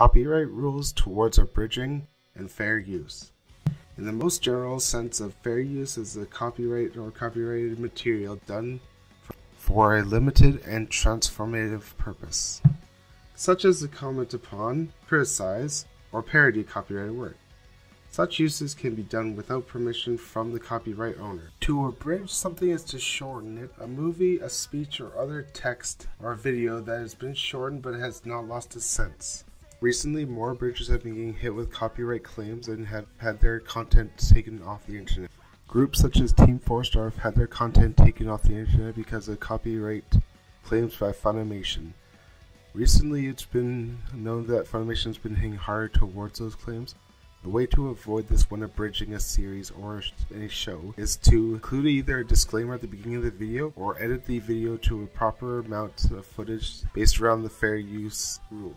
copyright rules towards abridging, and fair use. In the most general sense of fair use is the copyright or copyrighted material done for a limited and transformative purpose, such as to comment upon, criticize, or parody copyrighted work. Such uses can be done without permission from the copyright owner. To abridge something is to shorten it. A movie, a speech, or other text or video that has been shortened but has not lost its sense. Recently, more bridges have been getting hit with copyright claims and have had their content taken off the internet. Groups such as Team Four Star have had their content taken off the internet because of copyright claims by Funimation. Recently, it's been known that Funimation has been hitting hard towards those claims. The way to avoid this when abridging a series or a show is to include either a disclaimer at the beginning of the video or edit the video to a proper amount of footage based around the fair use rule.